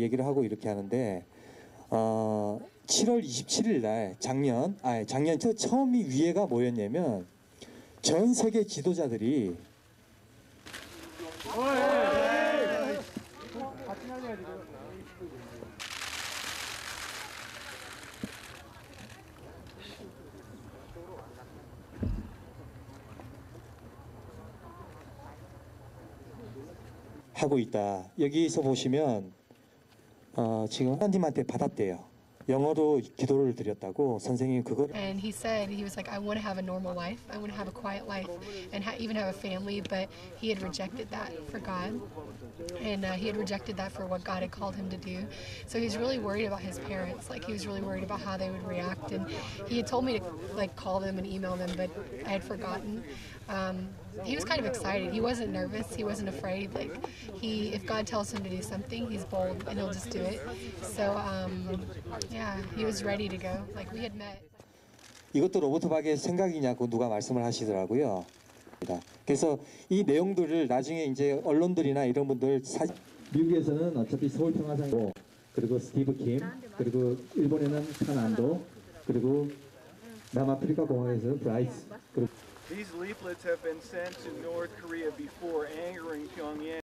얘기를 하고 이렇게 하는데 어, 7월 27일 날 작년 아 작년 저 처음이 위에가 뭐였냐면 전 세계 지도자들이 하고 있다. 여기서 보시면 어, 지금 하나님한테 받았대요. 영어로 기도를 드렸다고 선생님 그걸 And he said, he was like, I want to have a normal life. I want to have a quiet life and ha- even have a family. But he had rejected that for God. And uh, he had rejected that for what God had called him to do. So he was really worried about his parents. Like, he was really worried about how they would react. And he had told me to, like, call them and email them, but I had forgotten. Um, he was kind of excited. He wasn't nervous. He wasn't afraid. Like, he, if God tells him to do something, he's bold and he'll just do it. So, um, yeah, he was ready to go. Like, we had met. 이것도 로버트 박의 생각이냐고 누가 말씀을 하시더라고요. 그래서 이 내용들을 나중에 이제 언론들이나 이런 분들 사 미국에서는 어차피 서울 평화상고 그리고 스티브 킴 그리고 일본에는 카난도 그리고 These leaflets have been sent to North Korea before angering Pyongyang.